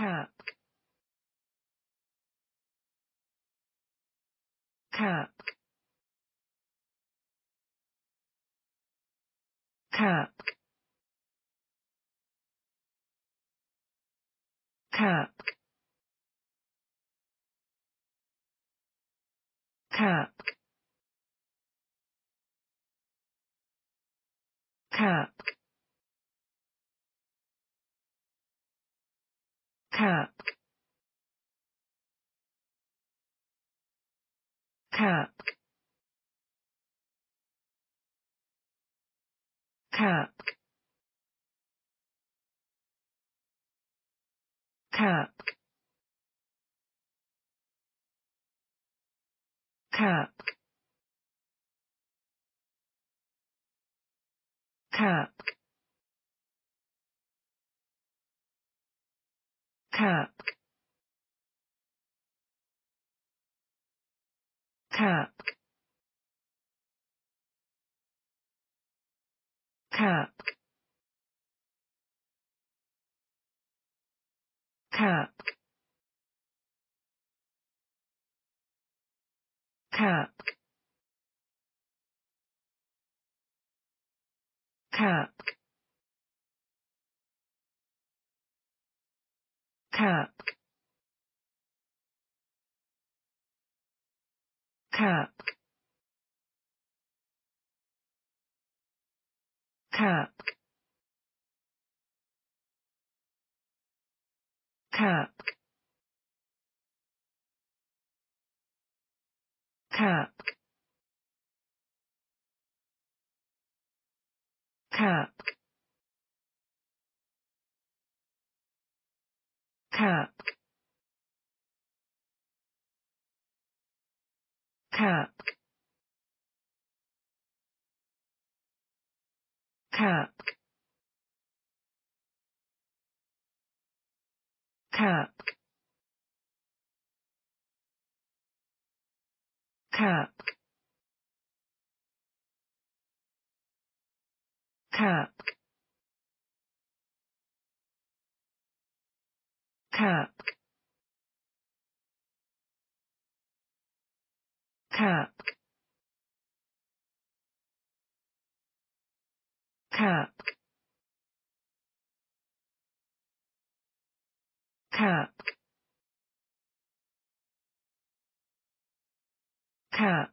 cap cap cap cap cap cap cap cap cap cap cap cap cap cap cap cap cap cap cap cap cap cap cap cap cap cap cap cap cap cap cap cap cap cap cap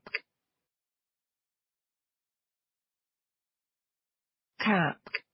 cap